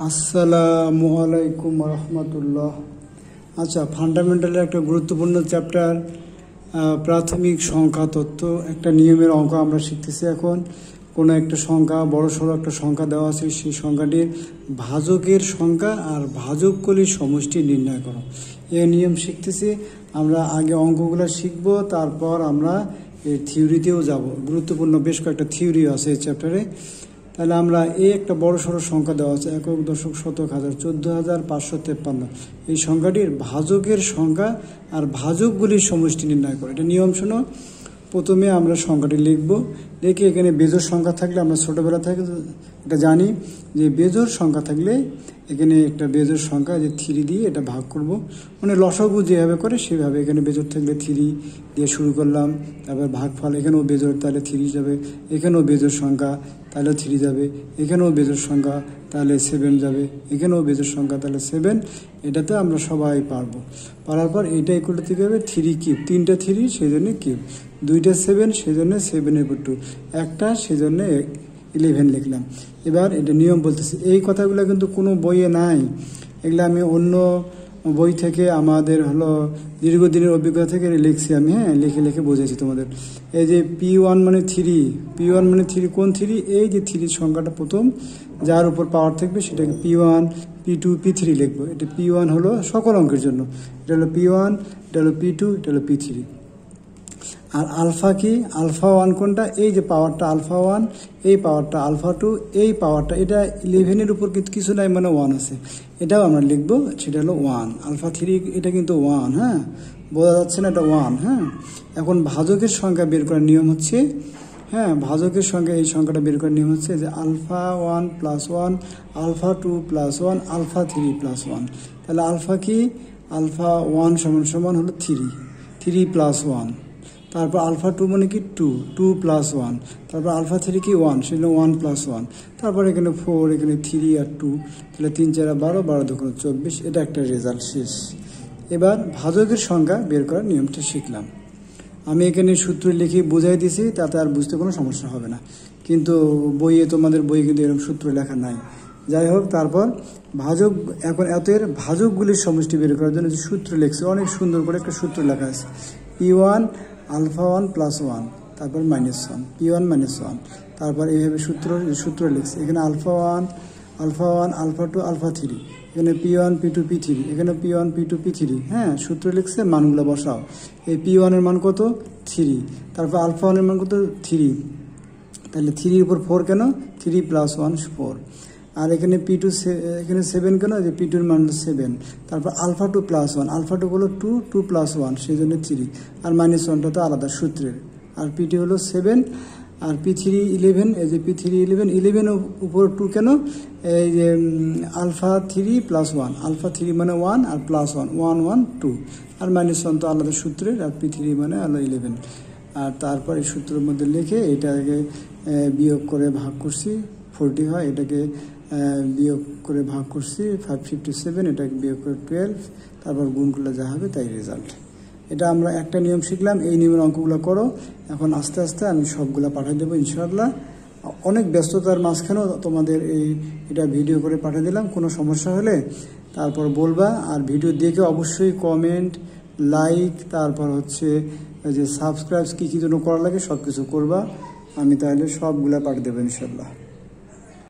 আসসালামু আলাইকুম রহমতুল্লাহ। আচ্ছা ফান্ডামেন্টালের একটা গুরুত্বপূর্ণ চ্যাপ্টার প্রাথমিক সংখ্যা তত্ত্ব, একটা নিয়মের অঙ্ক আমরা শিখতেছি এখন। কোনো একটা সংখ্যা, বড় সড়ো একটা সংখ্যা দেওয়া আছে, সেই সংখ্যাটির ভাজকের সংখ্যা আর ভাজকগুলির সমষ্টি নির্ণয় করো। এই নিয়ম শিখতেছি, আমরা আগে অঙ্কগুলো শিখব, তারপর আমরা এই থিওরিতেও যাব। গুরুত্বপূর্ণ বেশ কয়েকটা থিওরি আছে এই চ্যাপ্টারে তাহলে আমরা এই একটা বড় সড়ো সংখ্যা দেওয়া আছে, একক দশক শতক হাজার, চোদ্দ হাজার পাঁচশো তেপ্পান্ন। এই সংখ্যাটির ভাজকের সংখ্যা আর ভাজকগুলির সমষ্টি নির্ণয় করে। এটা নিয়ম শোনো। প্রথমে আমরা সংখ্যাটি লিখব। লিখে এখানে বেজোর সংখ্যা থাকলে আমরা ছোটোবেলা থেকে এটা জানি যে বেজোর সংখ্যা থাকলে এখানে একটা বেজোর সংখ্যা যে থ্রি দিয়ে এটা ভাগ করব। মানে লসগু যেভাবে করে সেভাবে এখানে বেজোর থাকলে থ্রি দিয়ে শুরু করলাম। তারপর ভাগফল, এখানেও বেজোর তাহলে থ্রি যাবে। এখানেও বেজোর সংখ্যা, তাহলে থ্রি যাবে। এখানেও বেজোর সংখ্যা, তাহলে সেভেন যাবে। এখানেও বেজোর সংখ্যা, তাহলে সেভেন। এটাতে আমরা সবাই পারব। পারার পর এইটা ইকুয়াল থেকে হবে। Three cube. তিনটা থ্রি, সেই জন্য কিউব। দুইটা সেভেন সেই জন্য সেভেনের উপর টু একটা সেই জন্য ইলেভেন লিখলাম। এবার এটা নিয়ম বলতেছি, এই কথাগুলো কিন্তু কোনো বইয়ে নাই। এগুলো আমি অন্য বই থেকে আমাদের হলো দীর্ঘদিনের অভিজ্ঞতা থেকে লিখছি আমি হ্যাঁ লিখে লিখে বুঝেছি তোমাদের। এই যে পি ওয়ান মানে থ্রি পি ওয়ান মানে থ্রি কোন থ্রি এই যে থ্রির সংখ্যাটা প্রথম, যার উপর পাওয়ার থাকবে সেটাকে P one P two P three লিখব। এটা পি ওয়ান হলো সকল অঙ্কের জন্য। এটা হলো পি ওয়ান এটা হলো পি টু এটা হলো পি থ্রি আর আলফা কি? আলফা ওয়ান কোনটা? এই যে পাওয়ারটা আলফা ওয়ান, এই পাওয়ারটা আলফা টু, এই পাওয়ারটা, এটা ইলেভেনের উপর কিছু নাই মানে ওয়ান আছে। এটাও আমরা লিখব, সেটা হলো ওয়ান আলফা থ্রি এটা কিন্তু ওয়ান হ্যাঁ? বোঝা যাচ্ছে না এটা ওয়ান হ্যাঁ? এখন ভাজকের সংখ্যা বের করার নিয়ম হচ্ছে হ্যাঁ? ভাজকের সঙ্গে এই সংখ্যাটা বের করার নিয়ম হচ্ছে যে alpha one plus one alpha two plus one alpha three plus one তাহলে আলফা কি? আলফা ওয়ান সমান সমান হলো থ্রি থ্রি প্লাস ওয়ান তারপর আলফা টু মানে কি টু টু প্লাস ওয়ান তারপর আলফা থ্রি কি ওয়ান সেটা ওয়ান প্লাস ওয়ান তারপর এখানে ফোর এখানে থ্রি আর টু তাহলে তিন, চার বারো বারো দোকান চব্বিশ, এটা একটা রেজাল্ট শেষ। এবার ভাজকের সংখ্যা বের করার নিয়মটা শিখলাম। আমি এখানে সূত্র লিখে বুঝাই দিছি, তাতে আর বুঝতে কোনো সমস্যা হবে না। কিন্তু বইয়ে তোমাদের বই কিন্তু এরকম সূত্র লেখা নাই। যাই হোক, তারপর ভাজক, এখন এতের ভাজকগুলির সমষ্টি বের করার জন্য যে সূত্র লিখছে, অনেক সুন্দর করে একটা সূত্র লেখা আছে। P one alpha one plus one, তারপর minus one, P one minus one, তারপর এইভাবে সূত্র সূত্র লিখছে। এখানে alpha one alpha one, alpha two, alpha three, এখানে P one, P two, P three, এখানে P one, P two, P three. হ্যাঁ সূত্র লিখছে, মানগুলো বসাও। এই পি ওয়ানের মান কত? থ্রি। তারপর আলফা ওয়ানের মান কত? থ্রি। তাহলে থ্রির উপর ফোর কেন? Three plus one, four. আর এখানে পি টু এখানে সেভেন কেন? যে পি টুর মান সেভেন তারপর alpha two plus one alpha two হলো টু টু প্লাস ওয়ান সেই জন্য থ্রি আর মাইনাস ওয়ানটা তো আলাদা সূত্রের। আর পি টু হলো সেভেন আর পি থ্রি ইলেভেন এই যে পি থ্রি ইলেভেন ইলেভেন উপর টু কেন? এই যে alpha three plus one alpha three মানে ওয়ান আর plus one one one two আর মাইনাস ওয়ান তো আলাদা সূত্রের, আর পি থ্রি মানে আলাদা ইলেভেন আর তারপর সূত্রের মধ্যে লিখে এটাকে বিয়োগ করে ভাগ করছি। ফোরটি হয়, এটাকে বিয়োগ করে ভাগ করছি ফাইভ ফিফটি সেভেন এটাকে বিয়োগ করে টুয়েলভ তারপর গুণ করলে যা হবে তাই রেজাল্ট এটা আমরা একটা নিয়ম শিখলাম, এই নিয়মের অঙ্কগুলো করো, এখন আস্তে আস্তে আমি সবগুলো পাঠিয়ে দেবো ইনশাআল্লাহ। অনেক ব্যস্ততার মাঝখানেও তোমাদের এই, এটা ভিডিও করে পাঠিয়ে দিলাম, কোনো সমস্যা হলে তারপর বলবা, আর ভিডিও দেখে অবশ্যই কমেন্ট লাইক তারপর হচ্ছে যে সাবস্ক্রাইব কী কী জন্য করা লাগে সব কিছু করবা, আমি তাহলে সবগুলা পাঠিয়ে দেবো ইনশাল্লাহ